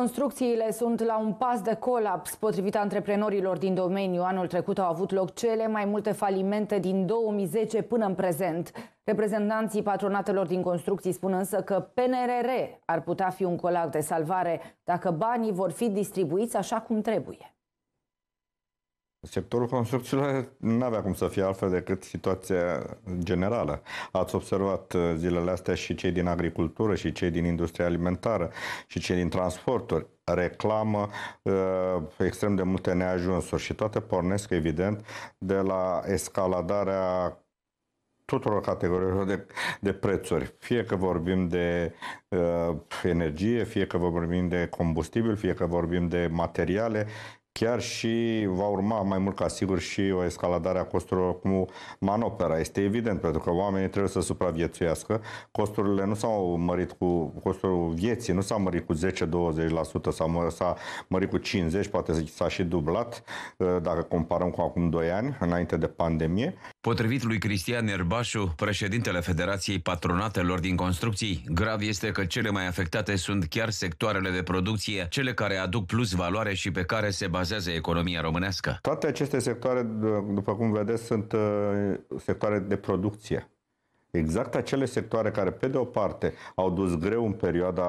Construcțiile sunt la un pas de colaps. Potrivit antreprenorilor din domeniu, anul trecut au avut loc cele mai multe falimente din 2010 până în prezent. Reprezentanții patronatelor din construcții spun însă că PNRR ar putea fi un colac de salvare dacă banii vor fi distribuiți așa cum trebuie. Sectorul construcțiilor nu avea cum să fie altfel decât situația generală. Ați observat uh, zilele astea și cei din agricultură, și cei din industria alimentară, și cei din transporturi reclamă uh, extrem de multe neajunsuri și toate pornesc, evident, de la escaladarea tuturor categoriilor de, de prețuri. Fie că vorbim de uh, energie, fie că vorbim de combustibil, fie că vorbim de materiale, chiar și va urma mai mult ca sigur și o escaladare a costurilor cu manopera. Este evident, pentru că oamenii trebuie să supraviețuiască. Costurile nu s-au mărit cu costul vieții, nu s-au mărit cu 10-20%, s-a, s-a mărit cu 50, poate s-a și dublat uh, dacă comparăm cu acum 2 ani, înainte de pandemie. Potrivit lui Cristian Erbașu, președintele Federației Patronatelor din Construcții, grav este că cele mai afectate sunt chiar sectoarele de producție, cele care aduc plus valoare și pe care se bazează bazează economia românească? Toate aceste sectoare, după cum vedeți, sunt uh, sectoare de producție. Exact acele sectoare care, pe de o parte, au dus greu în perioada,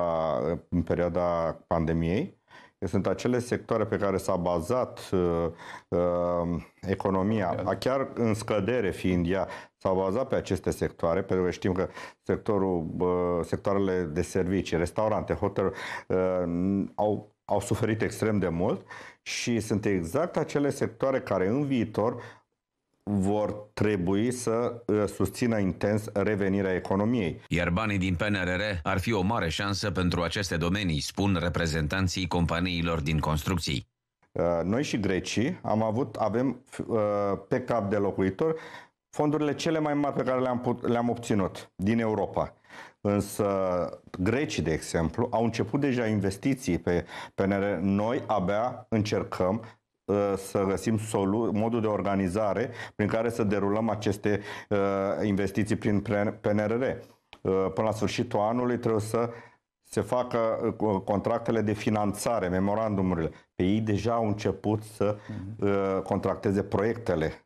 în perioada pandemiei, sunt acele sectoare pe care s-a bazat uh, uh, economia, a chiar în scădere fiind ea, s-a bazat pe aceste sectoare, pentru că știm că sectorul, uh, sectoarele de servicii, restaurante, hotel uh, au au suferit extrem de mult și sunt exact acele sectoare care în viitor vor trebui să uh, susțină intens revenirea economiei. Iar banii din PNRR ar fi o mare șansă pentru aceste domenii, spun reprezentanții companiilor din construcții. Uh, noi și grecii am avut, avem uh, pe cap de locuitor fondurile cele mai mari pe care le-am, put, le-am obținut din Europa. Însă grecii, de exemplu, au început deja investiții pe PNR. Noi abia încercăm uh, să găsim solu- modul de organizare prin care să derulăm aceste uh, investiții prin PNRR. Uh, până la sfârșitul anului trebuie să se facă uh, contractele de finanțare, memorandumurile. Pe ei deja au început să uh, contracteze proiectele